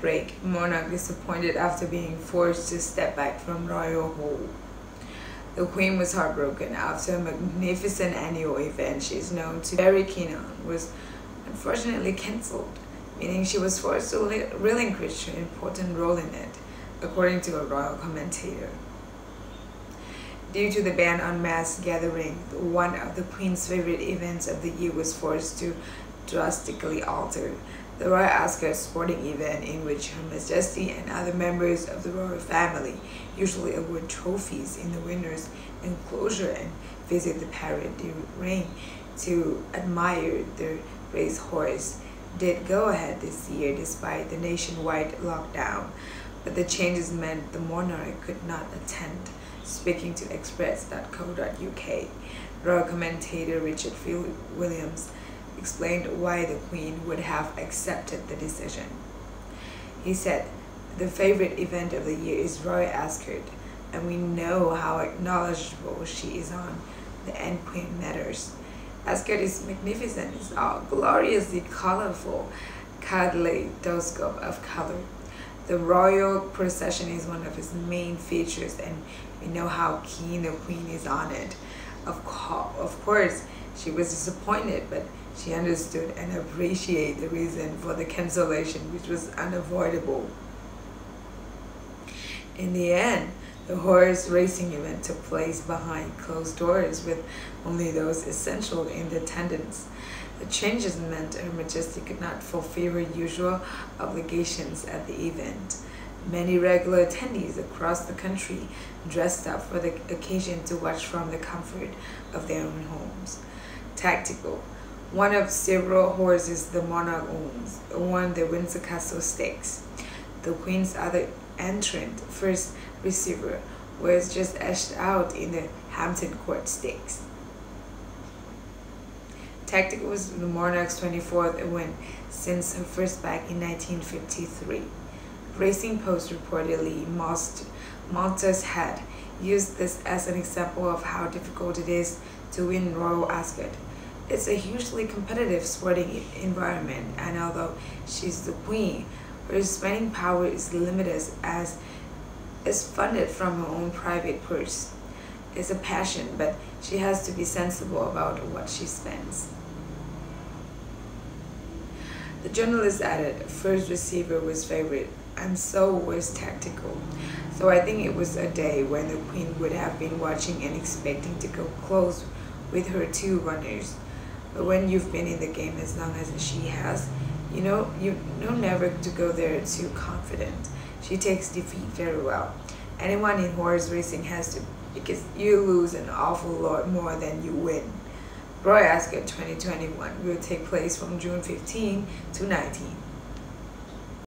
break, Monarch disappointed after being forced to step back from royal hold. The Queen was heartbroken after a magnificent annual event she is known to very keen on was unfortunately cancelled, meaning she was forced to relinquish her important role in it, according to a royal commentator. Due to the ban on mass gathering, one of the Queen's favorite events of the year was forced to drastically alter. The Royal Ascot sporting event in which Her Majesty and other members of the royal family usually award trophies in the winner's enclosure and visit the parade during to admire the racehorse did go ahead this year despite the nationwide lockdown, but the changes meant the monarch could not attend. Speaking to Express.co.uk, royal commentator Richard Williams explained why the Queen would have accepted the decision. He said, the favorite event of the year is Royal Ascot, and we know how knowledgeable she is on the equine matters. Ascot is magnificent, it's all gloriously colorful kaleidoscope of color. The royal procession is one of its main features and we know how keen the queen is on it. Of, co of course, she was disappointed, but she understood and appreciated the reason for the cancellation, which was unavoidable. In the end, the horse racing event took place behind closed doors with only those essential in attendance. The changes meant Her Majesty could not fulfill her usual obligations at the event. Many regular attendees across the country dressed up for the occasion to watch from the comfort of their own homes. Tactical one of several horses the monarch owns won the Windsor Castle Stakes. The Queen's other entrant, first receiver, was just edged out in the Hampton Court Stakes. Tactical was the monarch's 24th win since her first back in 1953. Racing Post reportedly Mottershead used this as an example of how difficult it is to win Royal Ascot it's a hugely competitive sporting environment, and although she's the queen, her spending power is limited as is funded from her own private purse. It's a passion, but she has to be sensible about what she spends. The journalist added, first receiver was favorite, and so was tactical. So I think it was a day when the queen would have been watching and expecting to go close with her two runners. But when you've been in the game as long as she has, you know you know never to go there too confident. She takes defeat very well. Anyone in horse racing has to because you lose an awful lot more than you win. Royal Ascot 2021 will take place from June 15 to 19.